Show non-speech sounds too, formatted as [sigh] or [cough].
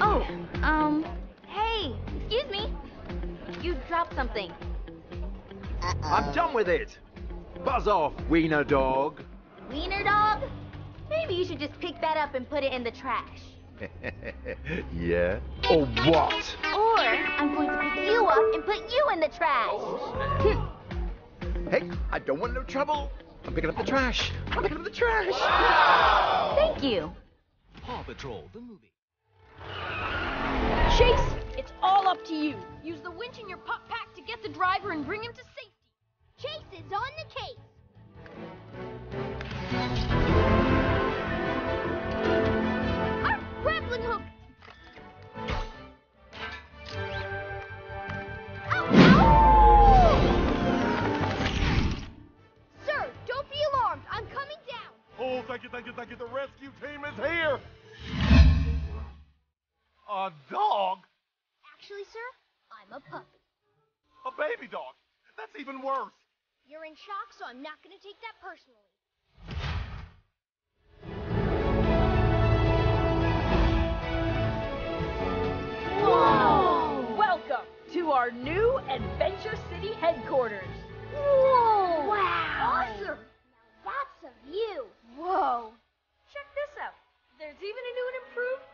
Oh, um, hey, excuse me. You dropped something. Uh -oh. I'm done with it. Buzz off, wiener dog. Wiener dog? Maybe you should just pick that up and put it in the trash. [laughs] yeah? Or what? Or I'm going to pick you up and put you in the trash. [laughs] Hey, I don't want no trouble. I'm picking up the trash. I'm picking up the trash. Wow. Thank you. Paw Patrol, the movie. To you. Use the winch in your pup pack to get the driver and bring him to safety. Chase is on the case. Our grappling hook. Sir, don't be alarmed. I'm coming down. Oh, thank you, thank you, thank you. The rescue team is here. A dog? Actually, sir, I'm a puppy. A baby dog? That's even worse. You're in shock, so I'm not going to take that personally. Whoa! Welcome to our new Adventure City headquarters. Whoa! Wow! Awesome! Now that's a view. Whoa! Check this out. There's even a new and improved pup treat dispenser.